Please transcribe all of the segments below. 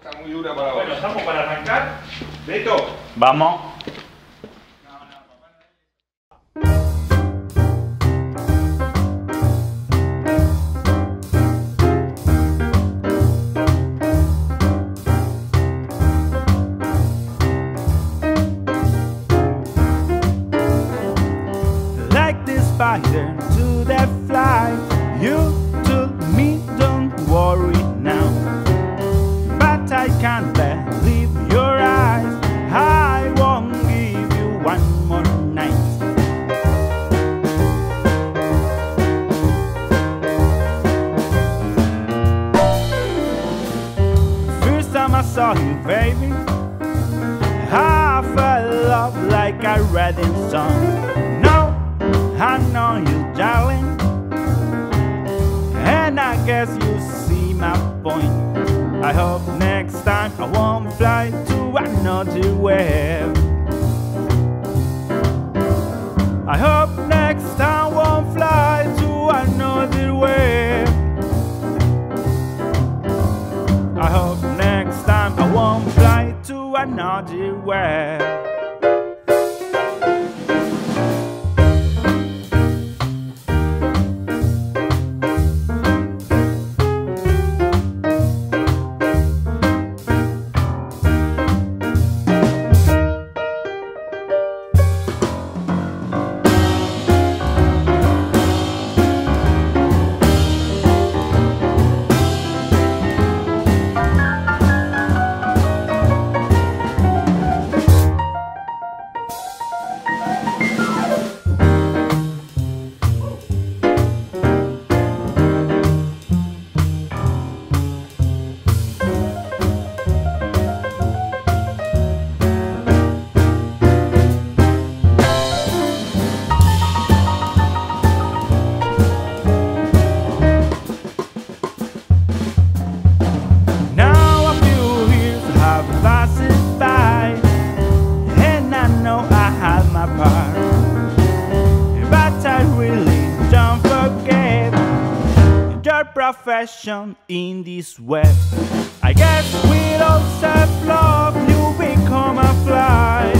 Está muy dura para Bueno, ¿estamos para arrancar? Beto. Vamos. like the spider to the fly. You told me don't worry now, but I can't believe your eyes. I won't give you one more night. First time I saw you, baby. I fell love like I read in song. No, I know you, darling, and I guess you see my point. I hope fly to another web. I hope next time I won't fly to another web. I hope next time I won't fly to another web. a fashion in this web. I guess we without self-love you become a fly.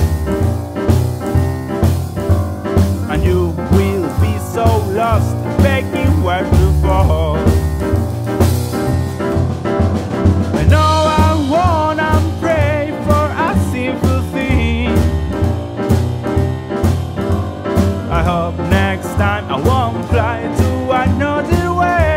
And you will be so lost, begging where to fall. And all I want and pray for a simple thing. I hope next time I won't fly to another way.